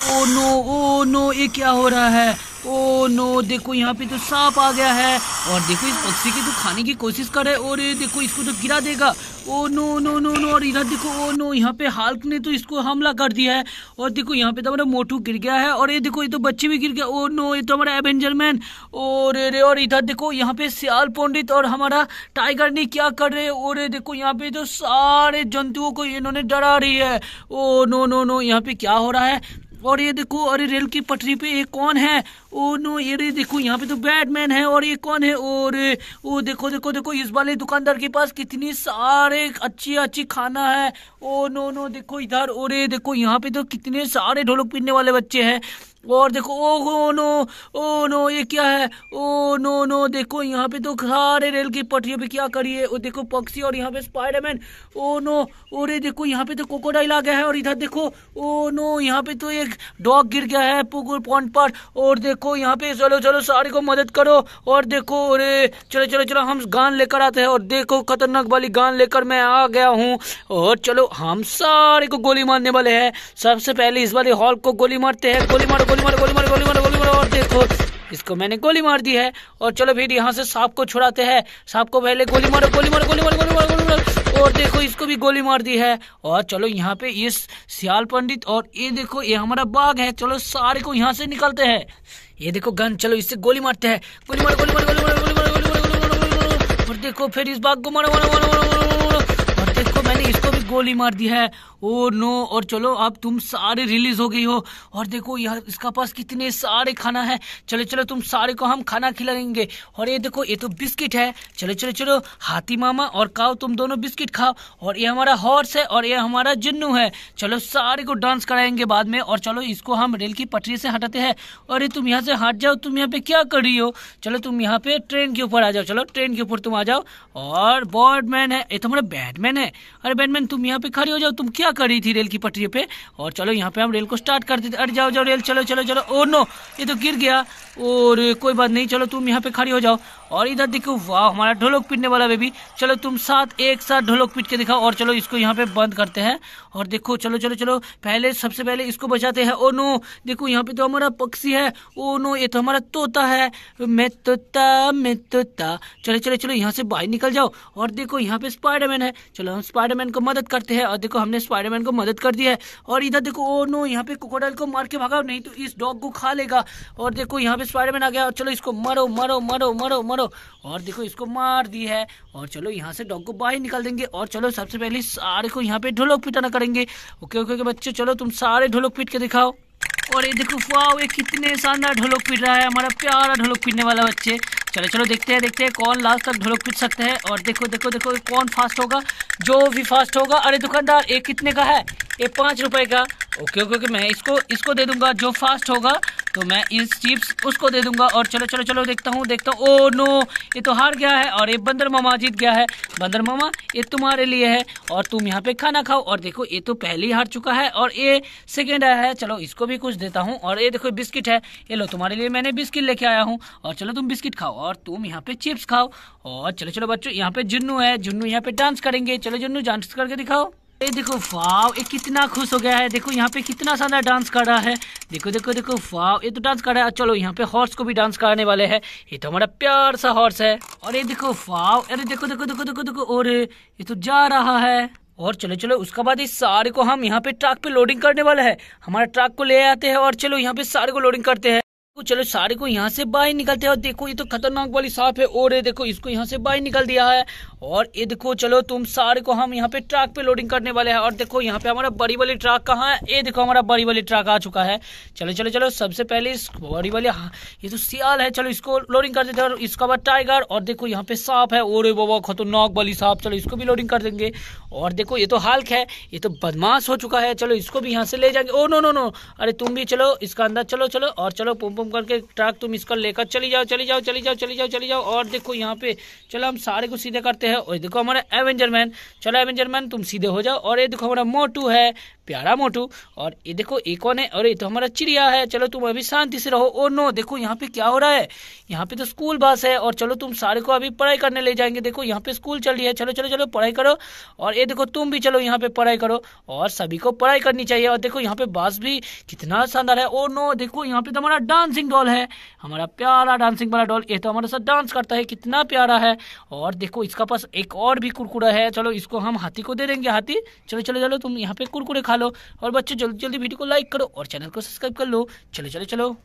Oh no oh no, ये क्या हो रहा है? ओ नो, देखो, यहाँ पे तो सांप आ गया है। और देखो, इस पक्षी की तो खाने की कोशिश करे और ये देखो, इसको तो गिरा देगा। Oh no no no no, और इधर देखो, ओ नो, यहाँ पे हाल्क ने तो इसको हमला कर दिया है। और देखो, यहाँ पे तो हमारा मोटू गिर गया है, और ये देखो, ये तो बच्चे भी गिर गया। ओ नो, ये तो हमारा एवेंजर मैन, और रे, और इधर देखो, यहाँ पे सियाल पंडित और हमारा टाइगर ने क्या कर रहे हैं? और देखो, यहाँ पे तो सारे जंतुओं को इन्होंने डरा रही है। ओ नो नो नो, यहाँ पे क्या हो रहा है? और ये देखो, अरे रेल की पटरी पे ये कौन है? ओ नो, ये देखो, यहाँ पे तो बैटमैन है और ये कौन है? और, ओ देखो देखो देखो, इस वाले दुकानदार के पास कितनी सारे अच्छी अच्छी खाना है। ओ नो नो, देखो, इधर, और ये देखो, यहाँ पे तो कितने सारे ढोलक पीने वाले बच्चे हैं। और देखो ओ, नो ओ नो ये क्या है? ओ नो नो देखो यहाँ पे तो सारे रेल की पटरियों पे क्या करिए? देखो पक्षी और यहाँ पे स्पाइडरमैन ओ नो ये देखो यहाँ पे तो कोकोडाइल आ गया है और इधर देखो ओ नो यहाँ पे तो एक डॉग गिर गया है पुकुर पॉइंट पर और देखो यहाँ पे चलो चलो सारे को मदद करो और देखो अरे चलो चलो चलो हम गान लेकर आते हैं और देखो खतरनाक वाली गान लेकर मैं आ गया हूँ और चलो हम सारे को गोली मारने वाले हैं सबसे पहले इस वाले हॉल को गोली मारते हैं गोली मारो गोली मारो गोली मारो गोली मारो गोली मारो और देखो इसको मैंने गोली मार दी है और चलो फिर यहाँ से सांप को छुड़ाते हैं सांप को पहले गोली मारो गोली मारो गोली मारो गोली मारो गोली मारो और देखो इसको भी गोली मार दी है और चलो यहाँ पे इस सियाल पंडित और ये देखो ये हमारा बाग है चलो सारे को यहाँ से निकलते हैं ये देखो गन चलो इससे गोली मारते हैं गोली मारो गोली मारो गोली मारो गोली मारो गोली मारो और देखो फिर इस बाग को मारो मारो मारो मारो गोली मार दी है। ओ नो, और चलो, अब तुम सारे रिलीज़ हो गई हो। और देखो यार इसका पास कितने सारे खाना है। चलो चलो, तुम सारे को हम खाना खिलाएँगे। और ये देखो, ये तो बिस्किट है। चलो चलो चलो, हाथी मामा और काओ, तुम दोनों बिस्किट खाओ। और ये हमारा हॉर्स है, और ये हमारा जुन्नू है। चलो, सारे को डांस कराएँगे बाद में। और चलो, इसको हम रेल की पटरी से हटाते हैं। ये तुम यहाँ से हट जाओ, तुम यहाँ पे क्या कर रही हो? चलो, तुम यहाँ पे ट्रेन के ऊपर आ जाओ। चलो, ट्रेन के ऊपर तुम आ जाओ। और बॉर्डमैन है, ये तो हमारा बैटमैन है। अरे, बैटमैन, तुम यहाँ पे खड़ी हो जाओ, तुम क्या कर रही थी रेल की पटरी पे? और चलो, यहाँ पे हम रेल को स्टार्ट कर देते अरे जाओ जाओ रेल, चलो चलो चलो। ओ नो ये तो गिर गया। और कोई बात नहीं, चलो, तुम यहाँ पे खड़ी हो जाओ। और इधर देखो, वाह, हमारा ढोलक पीटने वाला बेबी चलो, तुम साथ, एक साथ ढोलक पीट के दिखाओ। और चलो, इसको यहाँ पे बंद करते हैं। और देखो, चलो चलो चलो, पहले, सबसे पहले इसको बचाते हैं। ओ नो देखो, यहाँ पे तो हमारा पक्षी है। ओ नो ये तो हमारा तोता है। मैं तोता मैं तोता। चलो चलो चलो, यहाँ से बाहर निकल जाओ। और देखो, यहाँ पे स्पाइडरमैन है। चलो, हम स्पाइडरमैन को मदद करते हैं। और देखो, हमने स्पाइडरमैन को मदद कर दी है। और इधर देखो, ओ नो, यहाँ पे कोकोडाइल को मार के भगाओ नहीं तो इस डॉग को खा लेगा। और देखो, यहाँ पे स्पाइडरमैन आ गया, और चलो इसको मरो मरो मरो मरो मरो। और देखो, इसको मार दी है। और चलो, यहाँ से डॉग को बाहर निकाल देंगे। और चलो, सबसे पहले सारे को यहाँ पे ढोलक पिटाना करेंगे। ओके ओके बच्चे, चलो तुम सारे ढोलक पीट के दिखाओ। और ये देखो वाओ ये कितने शानदार ढोलक पीट रहा है, हमारा प्यारा ढोलक पीटने वाला बच्चे। चलो चलो, देखते हैं देखते हैं कौन लास्ट तक ढोलक पीट सकते हैं। और देखो देखो देखो कौन फास्ट होगा? जो भी फास्ट होगा, अरे दुकानदार, ये कितने का है? ये पाँच रुपए का। ओके ओके ओके, मैं इसको इसको दे दूँगा। जो फास्ट होगा तो मैं इस चिप्स उसको दे दूँगा और चलो चलो चलो, देखता हूँ देखता हूँ। ओ नो, ये तो हार गया है और ये बंदर मामा जीत गया है। बंदर मामा, ये तुम्हारे लिए है और तुम यहाँ पे खाना खाओ। और देखो, ये तो पहले ही हार चुका है और ये सेकेंड आया है। चलो, इसको भी कुछ देता हूँ और ये देखो, बिस्किट है। ये लो, तुम्हारे लिए मैंने बिस्किट लेके आया हूँ। और चलो, तुम बिस्किट खाओ और तुम यहाँ पे चिप्स खाओ। और चलो चलो, बच्चों, यहाँ पे जुन्नू है। जुन्नू यहाँ पे डांस करेंगे। चलो, जुन्नू डांस करके दिखाओ। ये देखो, वाव, ये कितना खुश हो गया है। देखो, यहाँ पे कितना शानदार डांस कर रहा है। देखो देखो देखो, वाव, ये तो डांस कर रहा है। चलो, यहाँ पे हॉर्स को भी डांस कराने वाले हैं। ये तो हमारा प्यार सा हॉर्स है। और ये देखो, वाव, अरे देखो देखो देखो देखो देखो, और ये तो जा रहा है। और चलो चलो, उसके बाद इस सारे को हम यहाँ पे ट्रक पे लोडिंग करने वाला है। हमारा ट्रक को ले आते हैं और चलो, यहाँ पे सारे को लोडिंग करते हैं। तो चलो सारे को यहाँ से बाहर निकलते हैं। और देखो ये तो खतरनाक वाली सांप है। और ये देखो इसको यहाँ से बाहर निकल दिया है। और ये देखो चलो तुम सारे को हम यहाँ पे ट्रक पे लोडिंग करने वाले हैं। और देखो यहाँ पे हमारा बड़ी वाली ट्रक कहाँ है? ये देखो हमारा बड़ी वाली ट्रक आ चुका है। चलो चलो चलो सबसे पहले इस बड़ी वाली हाँ, ये तो सियाल है। चलो इसको लोडिंग कर देते हैं। और इसका बाद टाइगर और देखो यहाँ पे सांप है। ओरे बाबा खतरनाक वाली सांप। चलो इसको भी लोडिंग कर देंगे। और देखो ये तो हाल्क है। ये तो बदमाश हो चुका है। चलो इसको भी यहाँ से ले जाएँगे। Oh no no no. अरे तुम भी चलो इसका अंदर चलो चलो। और चलो पुम पुम करके ट्रक तुम इसका लेकर चली जाओ चली जाओ चली जाओ चली जाओ चली जाओ। और देखो यहाँ पे, चलो हम सारे को सीधे करते हैं। और देखो हमारा एवेंजर मैन चलो एवेंजर मैन तुम सीधे हो जाओ। और ये देखो हमारा मोटू है। प्यारा मोटू। और ये देखो, एक कौन है अरे तो हमारा चिड़िया है। चलो तुम अभी शांति से रहो। ओ नो, देखो, यहाँ पे क्या हो रहा है? यहाँ पे तो स्कूल बस है। और चलो तुम सारे को अभी पढ़ाई करने ले जाएँगे। देखो, यहाँ पे स्कूल चल रही है। चलो चलो चलो, पढ़ाई करो। और ये देखो, तुम भी चलो यहाँ पे पढ़ाई करो। और सभी को पढ़ाई करनी चाहिए। और देखो, यहाँ पे बस भी कितना शानदार है। ओ नो, देखो, यहाँ पे तो हमारा डांसिंग डॉल है। हमारा प्यारा डांसिंग वाला डॉल। ये तो हमारे साथ डांस करता है। कितना प्यारा है। और देखो, इसका पास एक और भी कुरकुरा है। चलो, इसको हम हाथी को दे देंगे। हाथी, चलो चलो चलो, तुम यहाँ पे कुरकुरे खा लो। और बच्चों जल्दी जल्दी वीडियो को लाइक करो और चैनल को सब्सक्राइब कर लो। चलो चलो चलो।